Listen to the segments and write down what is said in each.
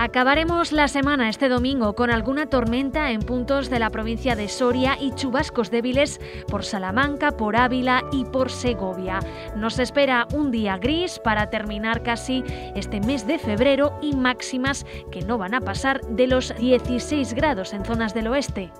Acabaremos la semana este domingo con alguna tormenta en puntos de la provincia de Soria y chubascos débiles por Salamanca, por Ávila y por Segovia. Nos espera un día gris para terminar casi este mes de febrero y máximas que no van a pasar de los 16 grados en zonas del oeste.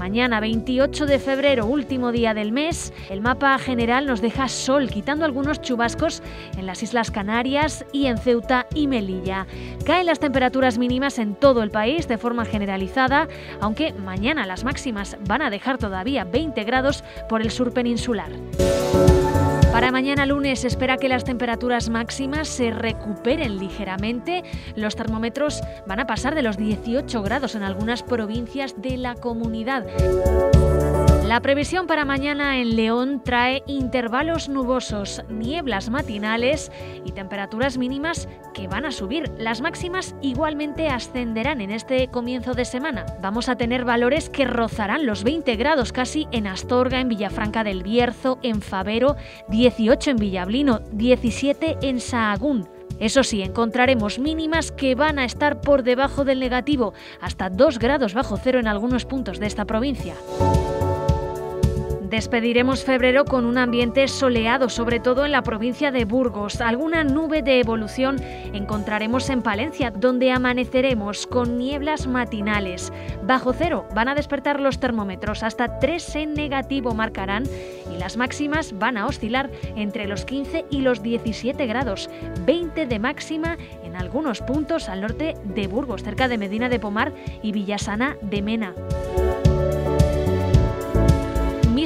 Mañana 28 de febrero, último día del mes, el mapa general nos deja sol, quitando algunos chubascos en las Islas Canarias y en Ceuta y Melilla. Caen las temperaturas mínimas en todo el país de forma generalizada, aunque mañana las máximas van a dejar todavía 20 grados por el sur peninsular. Para mañana lunes se espera que las temperaturas máximas se recuperen ligeramente. Los termómetros van a pasar de los 18 grados en algunas provincias de la comunidad. La previsión para mañana en León trae intervalos nubosos, nieblas matinales y temperaturas mínimas que van a subir. Las máximas igualmente ascenderán en este comienzo de semana. Vamos a tener valores que rozarán los 20 grados casi en Astorga, en Villafranca del Bierzo, en Favero, 18 en Villablino, 17 en Sahagún. Eso sí, encontraremos mínimas que van a estar por debajo del negativo, hasta 2 grados bajo cero en algunos puntos de esta provincia. Despediremos febrero con un ambiente soleado, sobre todo en la provincia de Burgos. Alguna nube de evolución encontraremos en Palencia, donde amaneceremos con nieblas matinales. Bajo cero van a despertar los termómetros, hasta 3 en negativo marcarán y las máximas van a oscilar entre los 15 y los 17 grados, 20 de máxima en algunos puntos al norte de Burgos, cerca de Medina de Pomar y Villasana de Mena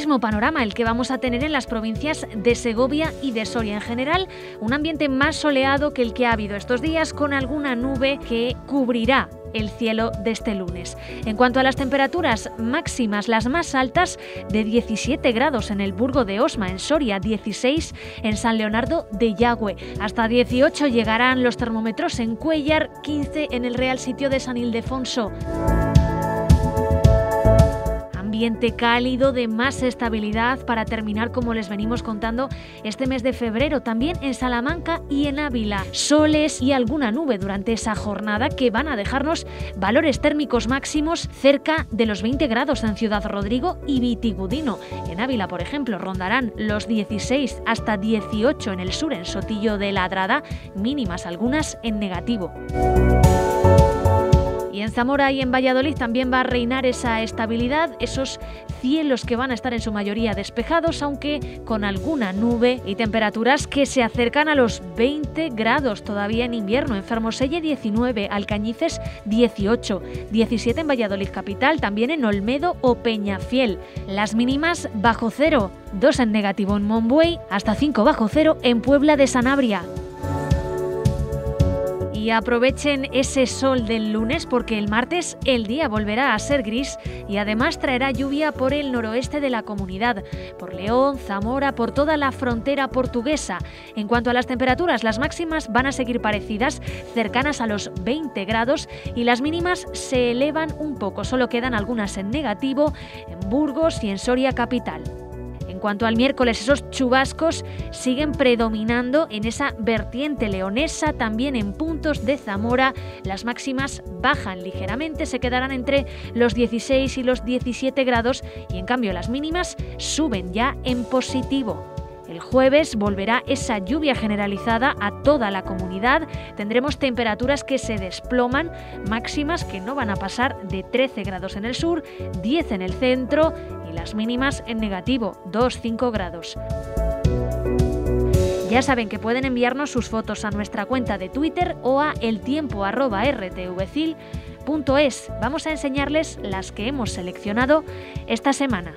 mismo panorama el que vamos a tener en las provincias de Segovia y de Soria. En general, un ambiente más soleado que el que ha habido estos días con alguna nube que cubrirá el cielo de este lunes. En cuanto a las temperaturas máximas, las más altas de 17 grados en el Burgo de Osma, en Soria, 16 en San Leonardo de Yagüe, hasta 18 llegarán los termómetros en Cuellar, 15 en el Real Sitio de San Ildefonso ambiente cálido de más estabilidad para terminar, como les venimos contando, este mes de febrero, también en Salamanca y en Ávila. Soles y alguna nube durante esa jornada que van a dejarnos valores térmicos máximos cerca de los 20 grados en Ciudad Rodrigo y Vitigudino. En Ávila, por ejemplo, rondarán los 16 hasta 18 en el sur, en Sotillo de Ladrada, mínimas algunas en negativo. Y en Zamora y en Valladolid también va a reinar esa estabilidad, esos cielos que van a estar en su mayoría despejados, aunque con alguna nube y temperaturas que se acercan a los 20 grados todavía en invierno. En Fermoselle 19, Alcañices 18, 17 en Valladolid capital, también en Olmedo o Peñafiel. Las mínimas bajo cero, 2 en negativo en Monbuey, hasta 5 bajo cero en Puebla de Sanabria y aprovechen ese sol del lunes porque el martes el día volverá a ser gris y además traerá lluvia por el noroeste de la comunidad, por León, Zamora, por toda la frontera portuguesa. En cuanto a las temperaturas, las máximas van a seguir parecidas, cercanas a los 20 grados y las mínimas se elevan un poco, solo quedan algunas en negativo en Burgos y en Soria capital cuanto al miércoles, esos chubascos siguen predominando en esa vertiente leonesa, también en puntos de Zamora. Las máximas bajan ligeramente, se quedarán entre los 16 y los 17 grados y en cambio las mínimas suben ya en positivo. El jueves volverá esa lluvia generalizada a toda la comunidad. Tendremos temperaturas que se desploman, máximas que no van a pasar de 13 grados en el sur, 10 en el centro las mínimas en negativo, 2-5 grados. Ya saben que pueden enviarnos sus fotos a nuestra cuenta de Twitter o a eltiempo.rtvcil.es. Vamos a enseñarles las que hemos seleccionado esta semana.